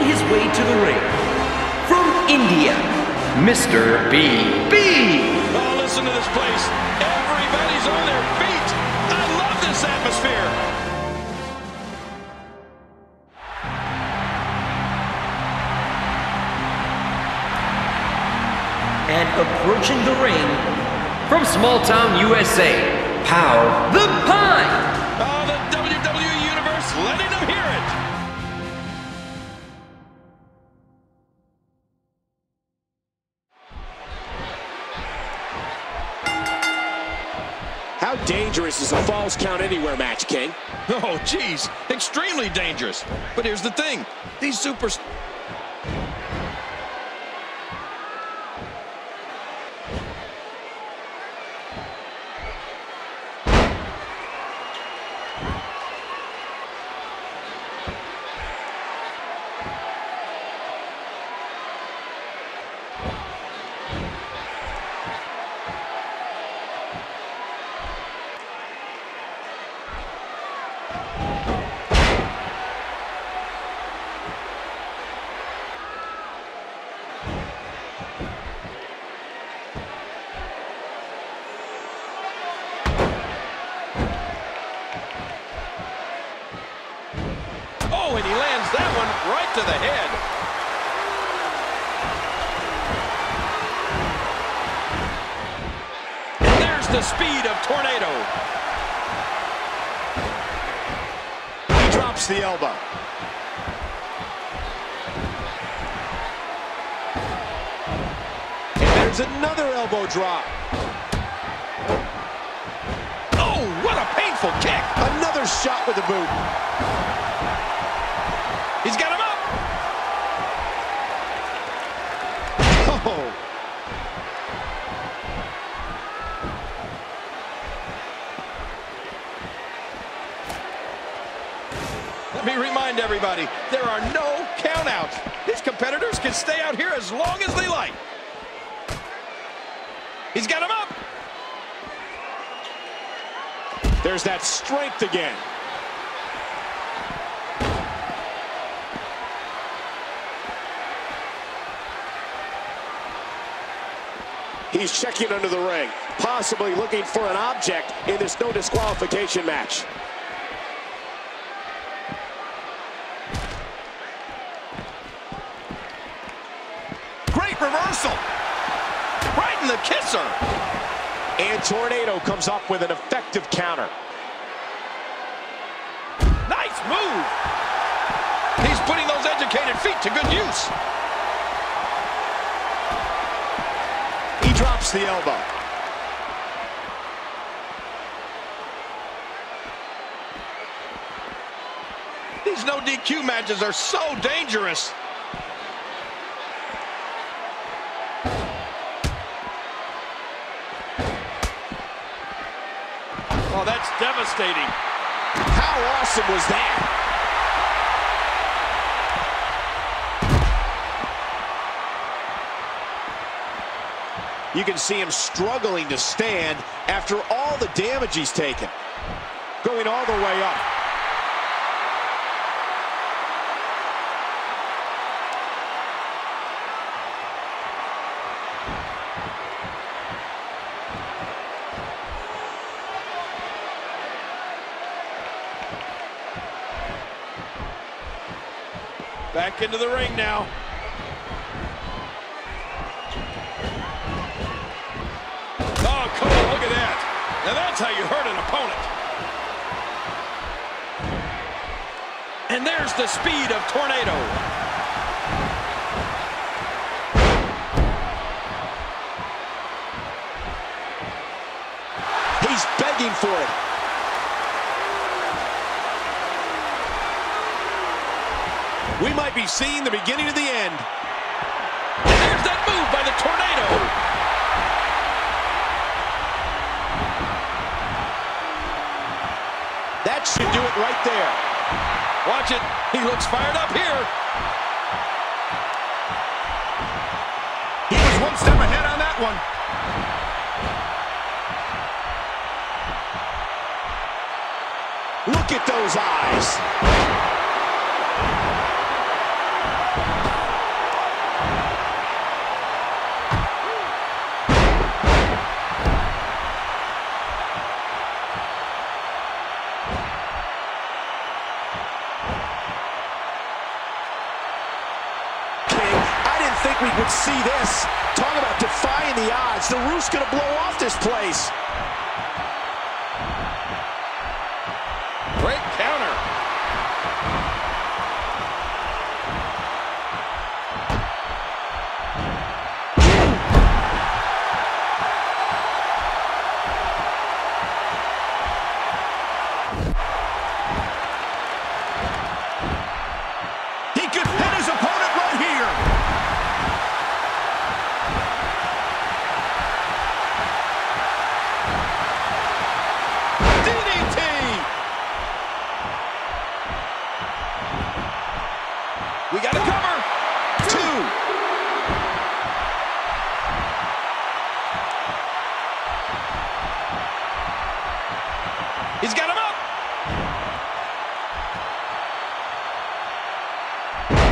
Making his way to the ring. From India, Mr. B. B. Oh, listen to this place. Everybody's on their feet. I love this atmosphere. And approaching the ring, from small town USA, Pow the Pine. Dangerous is a Falls Count Anywhere match, King? Oh, geez. Extremely dangerous. But here's the thing. These super... to the head. There's the speed of Tornado. He drops the elbow. And there's another elbow drop. Oh, what a painful kick. Another shot with the boot. Remind everybody, there are no countouts. These competitors can stay out here as long as they like. He's got him up. there's that strength again. He's checking under the ring, possibly looking for an object in this no disqualification match. Great reversal. Right in the kisser. And Tornado comes up with an effective counter. Nice move. He's putting those educated feet to good use. He drops the elbow. These no DQ matches are so dangerous. Devastating. How awesome was that? You can see him struggling to stand after all the damage he's taken. Going all the way up. Back into the ring now. Oh, Cole, look at that. Now that's how you hurt an opponent. And there's the speed of Tornado. He's begging for it. We might be seeing the beginning of the end. And there's that move by the Tornado. That should do it right there. Watch it. He looks fired up here. He was one step ahead on that one. Look at those eyes. We would see this. Talk about defying the odds. The roof's going to blow off this place.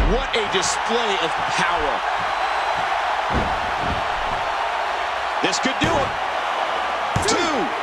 What a display of power. This could do it. Two.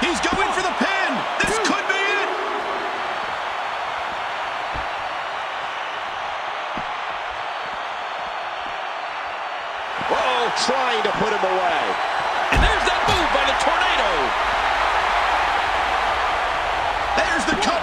He's going for the pin. This could be it. Oh trying to put him away. And there's that move by the Tornado. There's the cut.